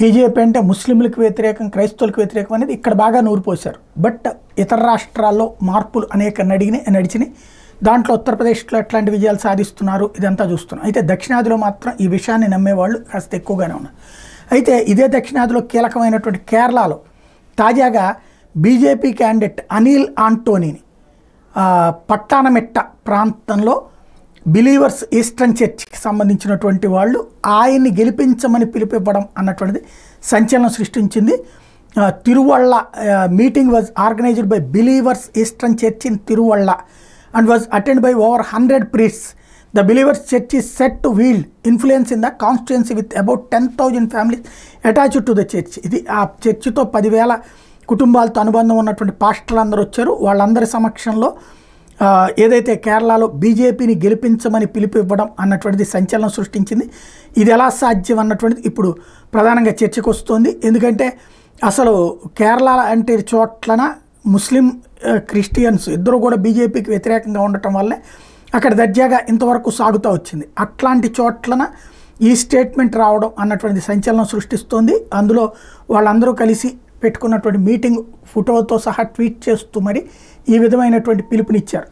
BJP అంటే ముస్లింలకు వ్యతిరేకం క్రైస్తవులకు వ్యతిరేకం అనేది ఇక్కడ బాగా నూరిపోశారు బట్ ఇతర రాష్ట్రాల్లో మార్పులు అనేక నడిగినాయి నడిచినాయి. దాంట్లో ఉత్తరప్రదేశ్లో ఎట్లాంటి విజయాలు సాధిస్తున్నారు ఇదంతా చూస్తున్నాం. అయితే దక్షిణాదిలో మాత్రం ఈ విషయాన్ని నమ్మేవాళ్ళు కాస్త ఎక్కువగానే ఉన్నారు. అయితే ఇదే దక్షిణాదిలో కీలకమైనటువంటి కేరళలో తాజాగా బీజేపీ క్యాండిడేట్ అనిల్ ఆంటోనీని పట్టానమెట్ట ప్రాంతంలో బిలీవర్స్ ఈస్టర్న్ చర్చ్కి సంబంధించినటువంటి వాళ్ళు ఆయన్ని గెలిపించమని పిలిపివ్వడం అన్నటువంటిది సంచలనం సృష్టించింది. Thiruvalla meeting was organised by Believers Eastern Church in Thiruvalla and was attend by over hundred priests the Believers Church is set to wield influence in the constituency with about ten thousand families attached to the church ఇది ఆ చర్చితో పదివేల కుటుంబాలతో అనుబంధం ఉన్నటువంటి పాస్టర్లు అందరూ వచ్చారు. వాళ్ళందరి సమక్షంలో ఏదైతే కేరళలో బీజేపీని గెలిపించమని పిలుపు ఇవ్వడం అన్నటువంటిది సంచలనం సృష్టించింది. ఇది ఎలా సాధ్యం అన్నటువంటిది ఇప్పుడు ప్రధానంగా చర్చకు వస్తుంది. ఎందుకంటే అసలు కేరళ అంటే చోట్లన ముస్లిం క్రిస్టియన్స్ ఇద్దరు కూడా బీజేపీకి వ్యతిరేకంగా ఉండటం వల్లే అక్కడ దర్జాగా ఇంతవరకు సాగుతూ వచ్చింది. అట్లాంటి చోట్లన ఈ స్టేట్మెంట్ రావడం అన్నటువంటి సంచలనం సృష్టిస్తోంది. అందులో వాళ్ళందరూ కలిసి పెట్టుకున్నటువంటి మీటింగ్ ఫోటోతో సహా ట్వీట్ చేస్తూ మరి ఈ విధమైనటువంటి పిలుపునిచ్చారు.